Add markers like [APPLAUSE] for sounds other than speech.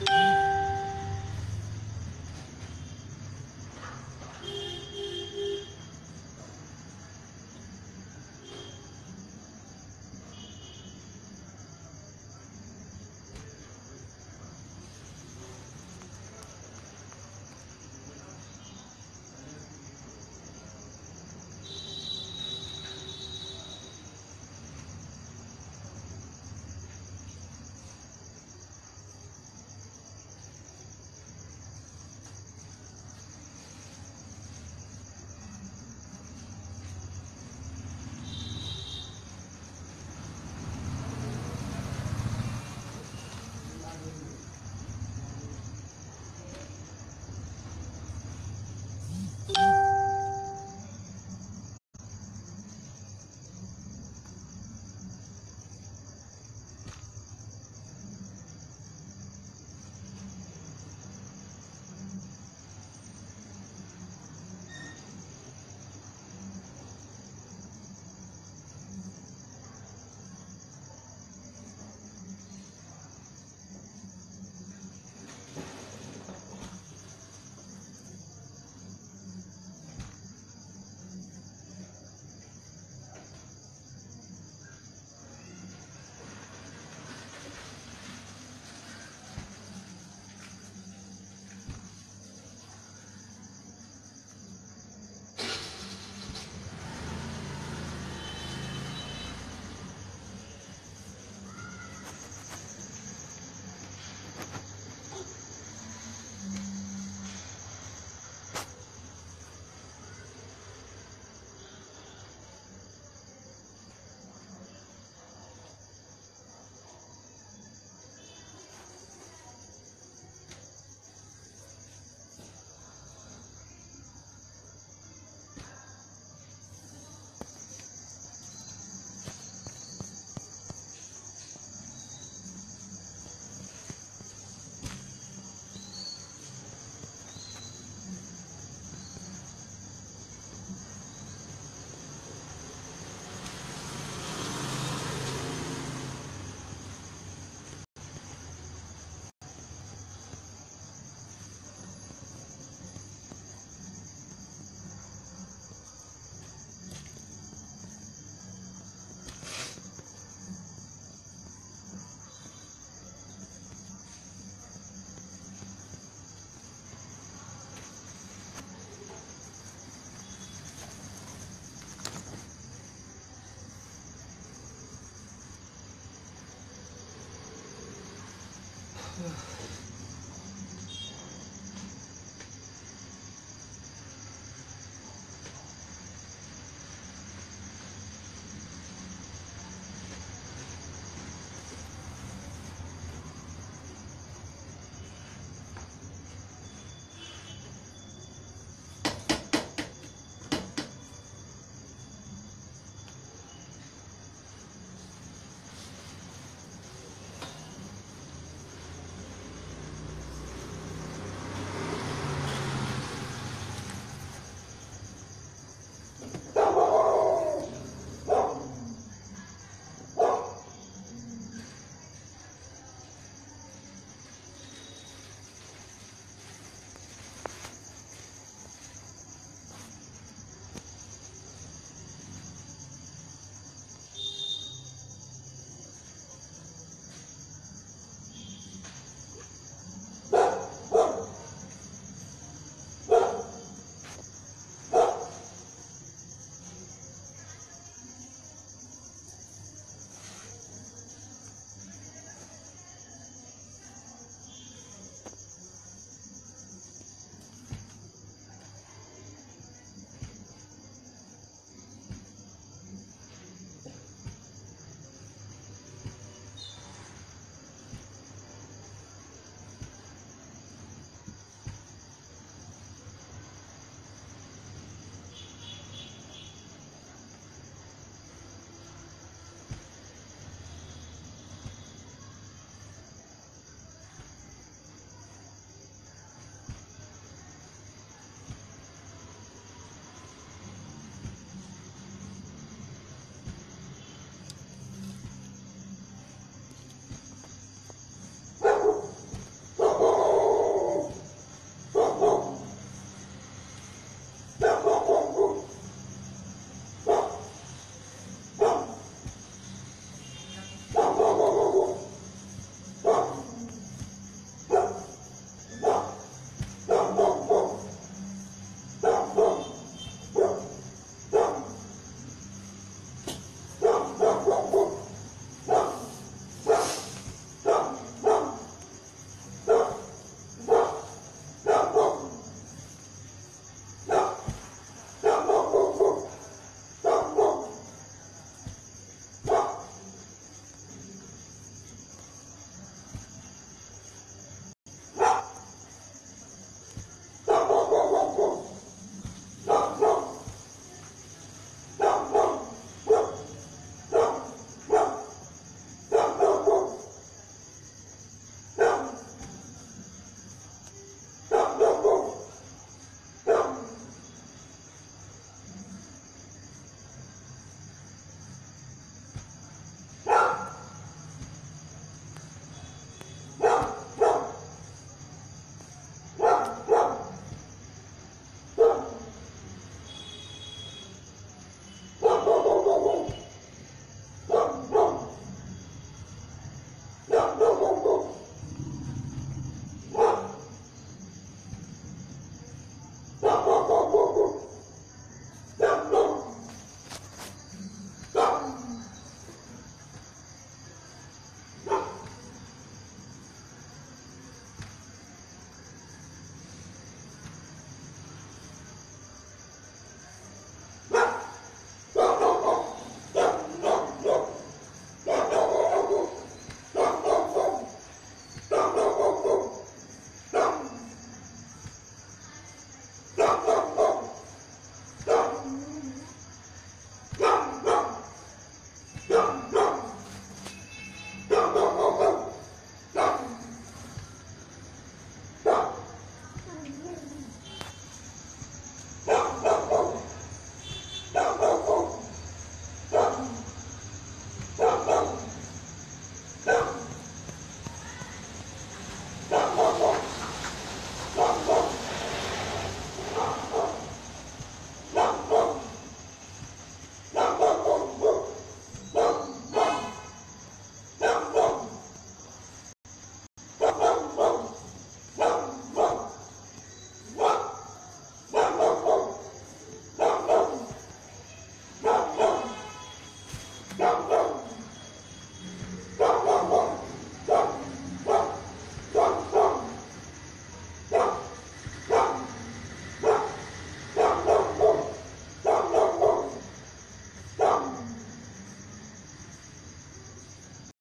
Yeah. [LAUGHS]